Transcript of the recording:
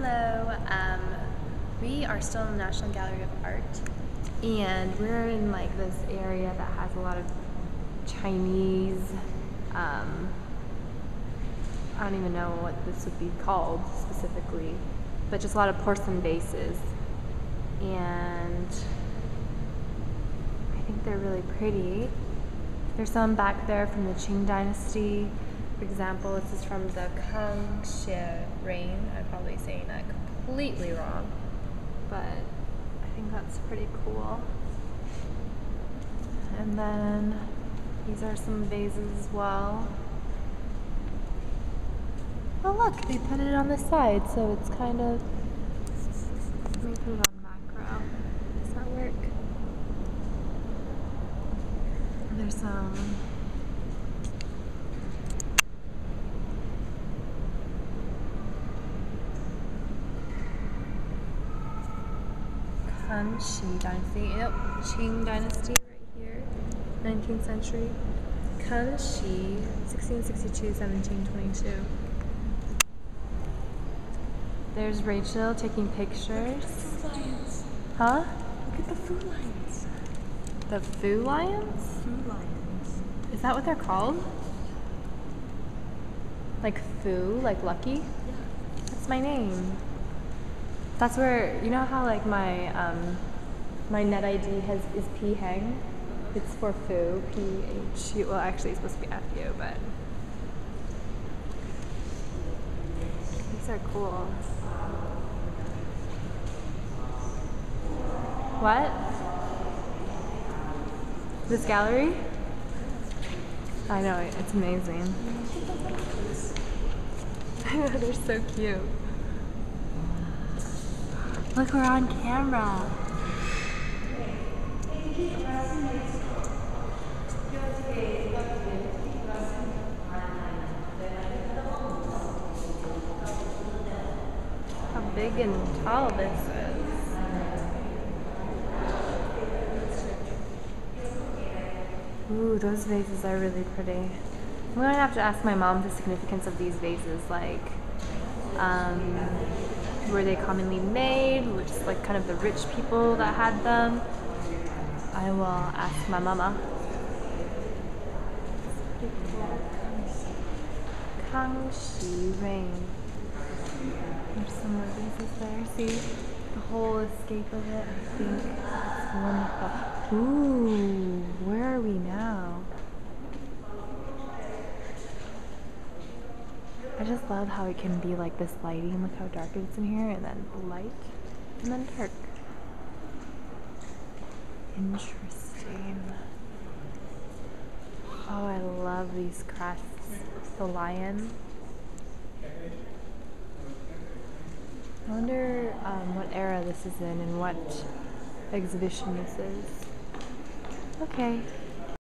Hello, um, we are still in the National Gallery of Art and we're in like this area that has a lot of Chinese, um, I don't even know what this would be called specifically, but just a lot of porcelain vases. And I think they're really pretty. There's some back there from the Qing Dynasty. For example, this is from the Kangxi reign. I'm probably saying that completely wrong, but I think that's pretty cool. And then these are some vases as well. Oh look, they put it on the side, so it's kind of. Let me put it on macro. Does that work? There's some. Kangxi Dynasty. Yep, Qing Dynasty right here, 19th century. Kangxi, 1662, 1722. There's Rachel taking pictures. Lions. Huh? Look at the food lions. The Foo Lions? Food lions. Is that what they're called? Like Foo, like Lucky? Yeah. That's my name. That's where you know how like my um, my net ID has is P Hang. It's for Foo, P H. Well, actually, it's supposed to be F U, but these are cool. What? This gallery? I know it's amazing. I know they're so cute. Look, we're on camera. How big and tall this is. Ooh, those vases are really pretty. I'm gonna have to ask my mom the significance of these vases, like, um, were they commonly made? Which is like kind of the rich people that had them. I will ask my mama. Kangxi Reign. There's some more vases there. See the whole escape of it. I think it's wonderful. Ooh, where are we now? I just love how it can be like this lighting. Look how dark it is in here, and then light, and then dark. Interesting. Oh, I love these crests. The lion. I wonder um, what era this is in and what exhibition this is. Okay.